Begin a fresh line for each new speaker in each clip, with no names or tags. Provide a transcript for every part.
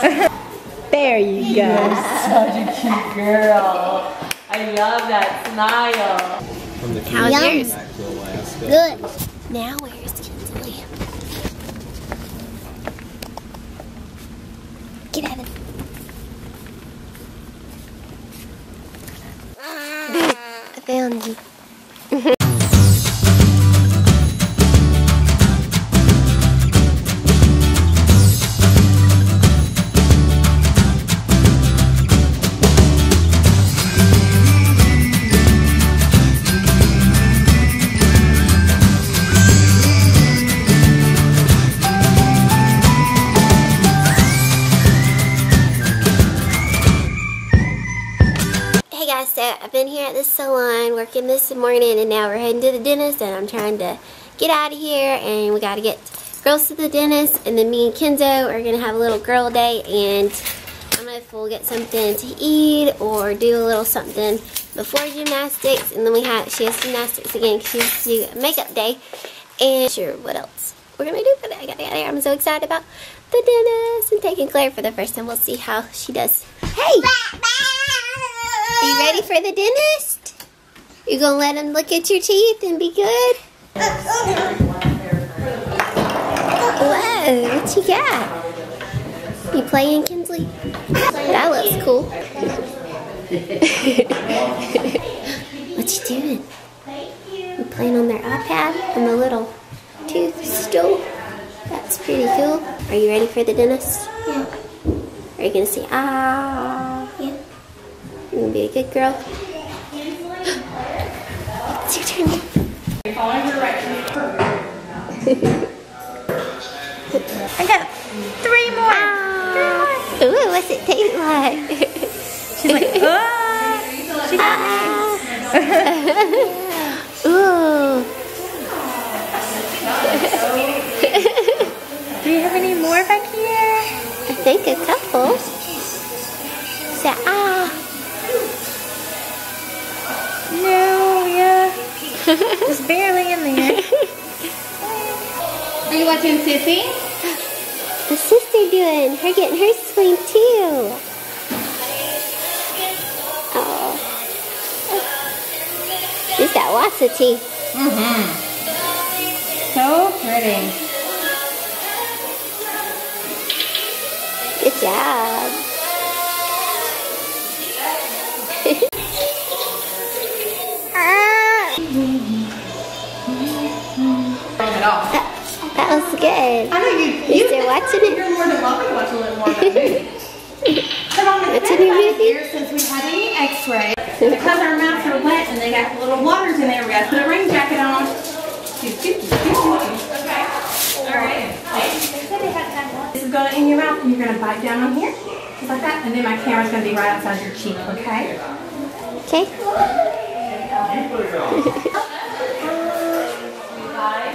There you go.
Such a cute girl. I love that smile.
From the
How's yours?
back to Alaska.
Good. Now where's Kinsley? Get out of I found you. At the salon working this morning and now we're heading to the dentist and I'm trying to get out of here and we gotta get girls to the dentist and then me and Kinzo are gonna have a little girl day and I don't know if we'll get something to eat or do a little something before gymnastics and then we have, she has gymnastics again because she has to do makeup day and sure what else we're gonna do but I gotta get out of here. I'm so excited about the dentist and taking Klaire for the first time. We'll see how she does. Hey! Are you ready for the dentist? You gonna let him look at your teeth and be good? Whoa, what you got? You playing, Kinsley? That looks cool. what you doing? You playing on their iPad on the little tooth stool? That's pretty cool. Are you ready for the dentist? Yeah. Are you gonna say ah? Yeah. You gonna be a good girl?
Just barely in there.
Are you watching Sissy?
The sister doing? Her getting her swing too. Oh. She's got lots of teeth.
Mm-hmm. So pretty.
Good job.
At all.
that, that was good.
I know you.
You still watching it?
You're more than welcome to watch a little more of that movie. Come on, it's
What's in
been
your
about a
movie?
year since we had any X-ray. Because our mouths are wet and they got little waters in there, we got to put a rain jacket on. Okay. All right. This is going in your mouth, and you're going to bite down on here, just like that, and then my camera's going to be right outside your cheek. Okay.
Okay.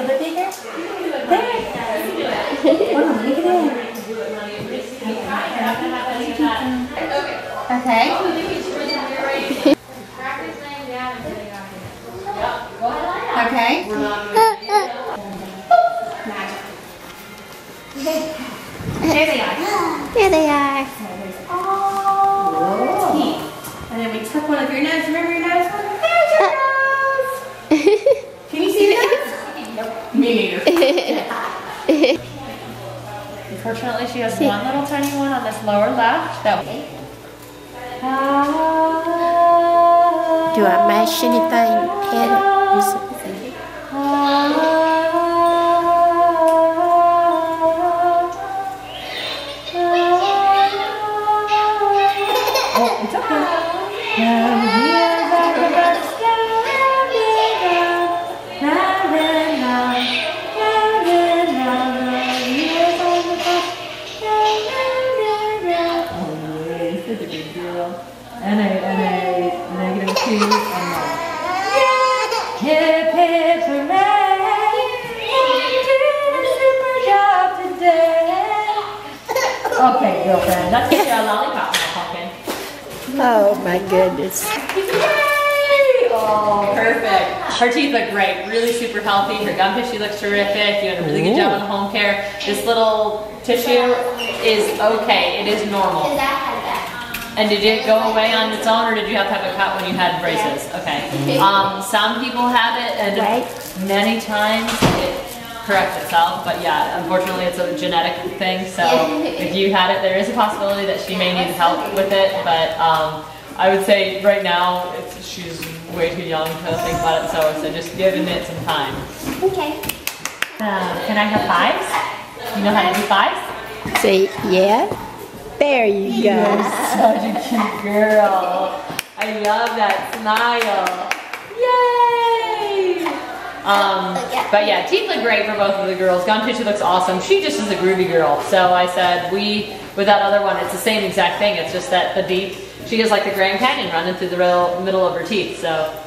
Bit bigger. There. Hold on, make it in. Okay. Okay. Magic. There they are.
There they are.
Oh. And then we took one of your nose. Remember your nose? There's your nose. Can you see your nose? Nope. Me neither. Unfortunately, she has one little tiny one on this lower left. That
Do I mash anything in?
Oh, it's okay. And a, Okay, girlfriend, let's get you a lollipop now, pumpkin.
Oh my goodness.
Yay! Oh, perfect. Her teeth look great. Really super healthy. Her gum tissue looks terrific. You did a really good job on the home care. This little tissue is okay. It is normal.
Because I had that.
And did it go away on its own, or did you have to have it cut when you had braces? Okay. Um, some people have it, and
Right.
many times it corrects itself. But yeah, unfortunately, it's a genetic thing. So if you had it, there is a possibility that she may need help with it. But um, I would say right now, it's, she's way too young to think about it. So so just giving it some time.
Okay.
Uh, can I have fives? You know how to do fives?
Say yeah. There you go.
You're Such a cute girl. I love that smile. Yay! Um, but yeah, teeth look great for both of the girls. Gum tissue looks awesome. She just is a groovy girl. So I said, we, with that other one, it's the same exact thing. It's just that the deep, she has like the Grand Canyon running through the real middle of her teeth. So,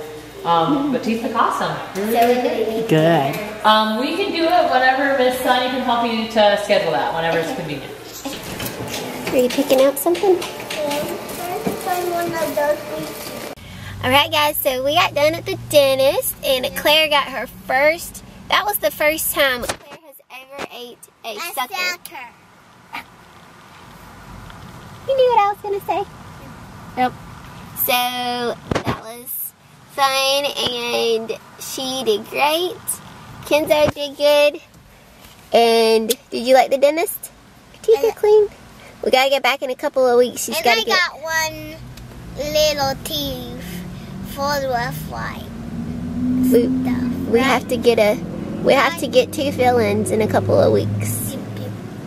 um, but teeth look awesome.
So when do we need
Good.
Um, we can do it whenever Miss Sunny can help you to schedule that, whenever it's convenient.
Are you picking out something? Alright guys, so we got done at the dentist and Klaire got her first, that was the first time Klaire has ever ate a sucker. You knew what I was going to say?
Yep.
So that was fun and she did great. Kinzo did good. And did you like the dentist? Her teeth are clean. We gotta get back in a couple of weeks. She's
And
gotta
I
get
got one little teeth full with white
we,
stuff.
we have to get a we have to get two fill-ins in a couple of weeks.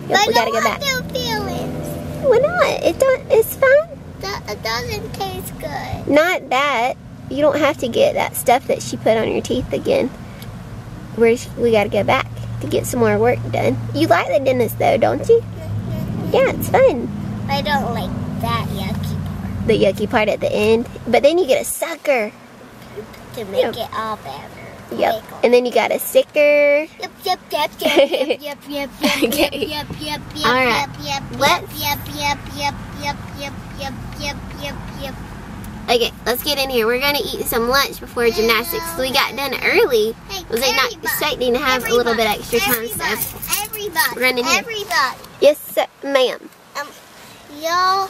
Yep,
but
we gotta go back.
no feelings.
Why not? It don't it's fine.
That, it doesn't taste good.
Not that. You don't have to get that stuff that she put on your teeth again. We're, we gotta go back to get some more work done. You like the dentist though, don't you? Mm-hmm. Yeah, it's fun.
I don't like that part
The yucky part at the end. But then you get a sucker.
to make
Yep.
it all better.
Yep. And then you got a sticker.
Yep, yep, yep, yep, yep, yep, yep, yep, yep, yep, yep, yep,
All right.
yep, yep,
Let's-
yep, yep, yep, yep, yep, yep, yep, yep, yep.
Okay, let's get in here. We're gonna eat some lunch before gymnastics. We got done early.
Hey,
Was it not expecting to have a little bit extra time?
Everybody,
So
everybody,
Run in here.
everybody.
yes, ma'am.
Um, y'all,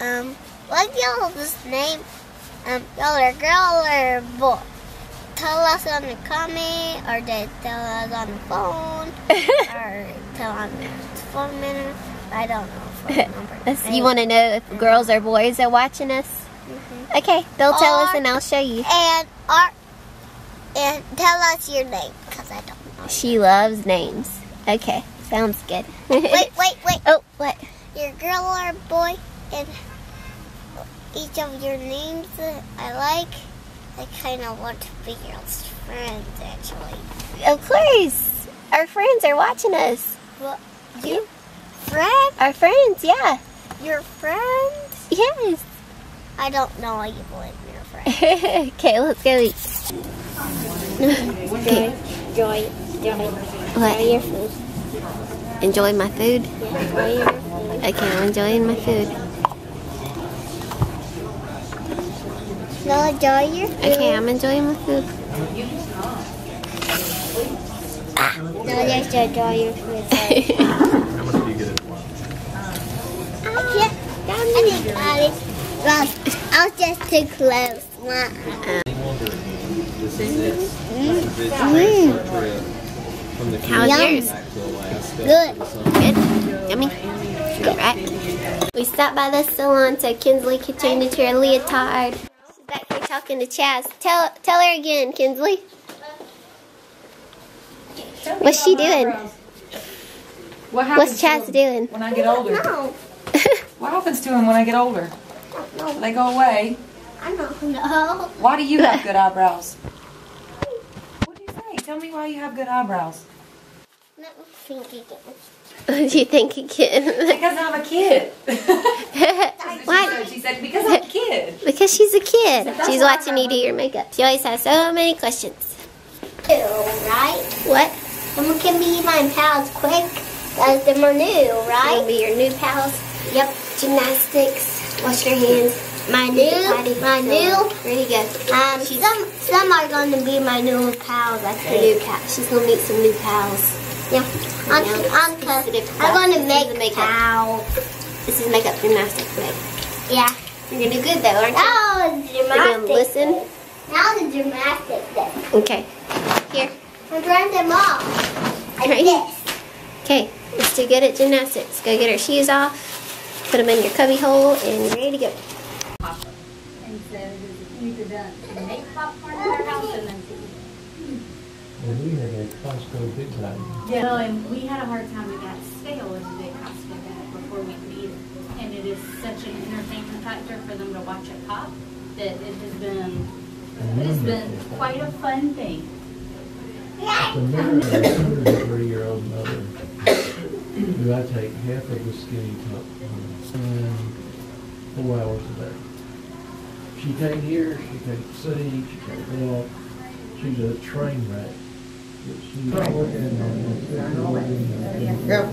um, what y'all's name? Um, y'all are girl or boy? Tell us on the comment, or they tell us on the phone, or tell on the phone minute. I don't know.
You want to know if girls or boys are watching us? Okay, they'll tell us and I'll show you.
and or and tell us your name, cause I don't know.
She loves names. Okay, sounds good.
Wait, wait, wait.
oh, what?
Your girl or boy, and each of your names I like. I kind of want to be your friends, actually.
Of course, our friends are watching us.
What? You? Friend?
Our friends, yeah.
Your friends?
Yes.
I don't know why you believe your friend.
okay, let's go eat. Okay.
Joy, joy,
What?
your food.
Enjoy my food?
Enjoy your food.
Okay, I'm enjoying my food.
No, enjoy your food.
Okay, I'm enjoying my food.
No, just enjoy your food.
How much do you get at once?
I think got. Well, I was just too close. Wow.
This is it. Mm-hmm. This is it. Transfer trip from the
How's
Yum.
yours?
back to Alaska.
Good.
Good? Yummy? Good, right? We stopped by the salon so Kinsley could change into her leotard. She's back here talking to Chaz. Tell, tell her again, Kinsley. What's she doing?
What happens
What's
to
Chaz
them
doing?
when I get older?
No,
What happens to them when I get older? They go away.
I don't know.
Why do you have good eyebrows? What do you say? Tell me why you have good eyebrows.
Let me think again.
What do you think again?
Because I'm a kid.
Why?
She said, because I'm a kid.
Because she's a kid. She's watching you do your makeup. She always has so many questions.
Right?
What?
Someone can be my pals quick. Uh, As them are new,
Will
right?
be your new pals. Yep. Gymnastics. Wash your hands.
My new, my new.
Where'd he go?
Um,
She's-
some some are going to be my new pals. I
Her
think.
new pal. She's gonna meet some new pals.
Yeah. I'm, I'm, I'm, going to
is the
make
makeup.
pals.
This is makeup gymnastics, babe.
Yeah.
You're gonna do good though, aren't you?
Now it's
You're gonna
gymnastics.
listen.
Now the gymnastics day.
Okay. Here.
I'm trying them off. Like
Right.
this.
Okay. Let's do good at gymnastics. Go get her shoes off. Put them in your cubby hole and you're ready to go.
And so we've either done make popcorn in our house and then
And we had a Costco big bag.
Yeah, well, and we had a hard time. We got stale as a big Costco bag before we could eat it. And it is such an entertainment factor for them to watch it pop that it has been, it has been quite a fun thing.
Of a hundred and three-year-old mother, who I take half of the skinny top and four hours a day. She take here, she take C, she take that. She's a train wreck. But she's working on it. Yeah.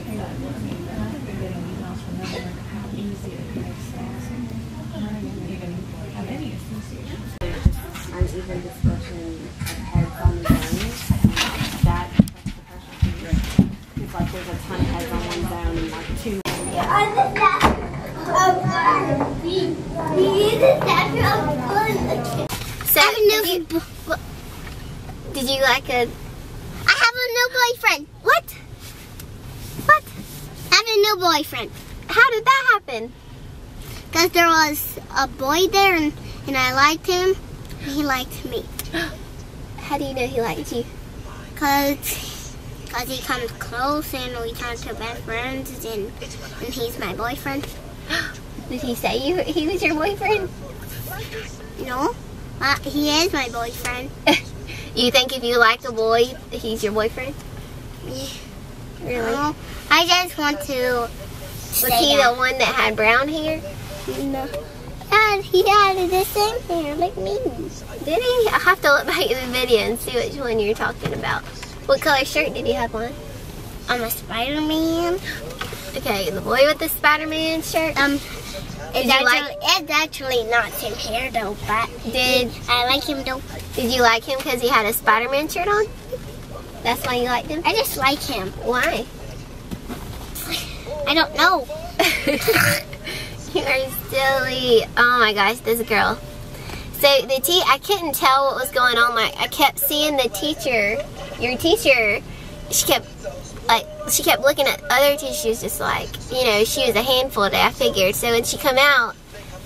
I think assisted living places like five thousand a month. And
She's in there with all the boys.
uneven discussion of heads on the. That affects the pressure. It's like there's a ton of heads on one zone and like two.
So,
I have a new,
did you, did you like a
I have a new boyfriend.
What?
I have a new boyfriend.
How did that happen?
Because there was a boy there and, and I liked him. And he liked me.
How do you know he liked you?
Because cause he comes close and we turn to best friends and, and he's my boyfriend.
Did he say you he was your boyfriend?
No, uh, he is my boyfriend.
You think if you like a boy, he's your boyfriend? Really?
No, I just want to
Was he
that.
the one that had brown hair?
No. Yeah, he had the same hair like me.
Did he? I'll have to look back at the video and see which one you're talking about. What color shirt did he have on?
I'm a Spider-Man.
Okay, the boy with the Spider-Man shirt.
Um,
Did
it's actually,
like-
it's actually not same hair though, but
Did
I like him though.
Did you like him because he had a Spider-Man shirt on? That's why you like him?
I just like him.
Why?
I don't know.
you are silly. Oh my gosh, this girl. So the te- I couldn't tell what was going on. Like I kept seeing the teacher, your teacher. She kept like she kept looking at other teachers, just like you know she was a handful today. I figured. So when she come out,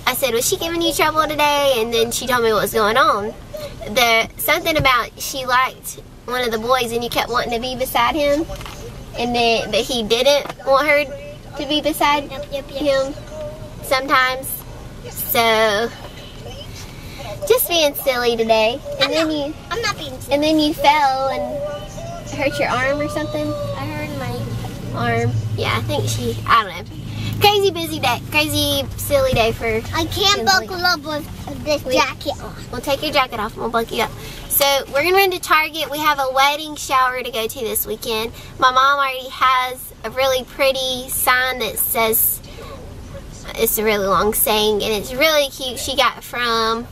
I said, "Was she giving you trouble today?" And then she told me what was going on. The something about she liked one of the boys, and you kept wanting to be beside him, and then but he didn't want her to be beside
Yep, yep, yep.
him sometimes. So just being silly today. And then you
I'm not being.
and then you fell and hurt your arm or something.
I hurt my.
Arm. Yeah, I think she I don't know. Crazy busy day. Crazy silly day for
I can't buckle up with this jacket on.
We'll take your jacket off and we'll buck you up. So we're gonna run to Target. We have a wedding shower to go to this weekend. My mom already has a really pretty sign that says it's a really long saying and it's really cute. She got from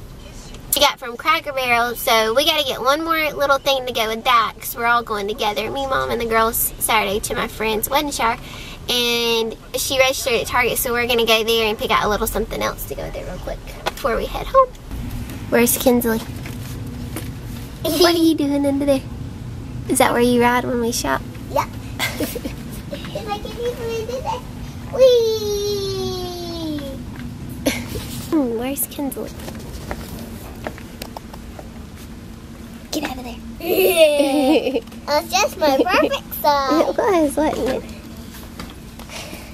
she got from Cracker Barrel. So we gotta get one more little thing to go with that because we're all going together. Me, mom, and the girls Saturday to my friend's wedding shower. And she registered at Target, so we're gonna go there and pick out a little something else to go there real quick before we head home. Where's Kinsley? What are you doing under there? Is that where you ride when we shop?
Yeah. if I can easily do that. Whee!
Where's Kinsley? Get out of there.
That's just my perfect size.
it was, wasn't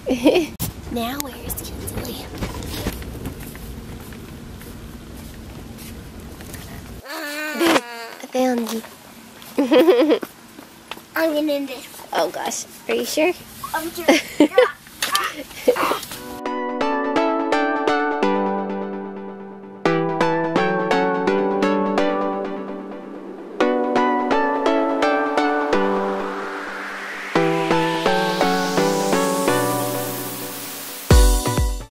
it? now where's Kinsley? I found you.
I'm gonna end this.
oh gosh, are you sure?
I'm sure.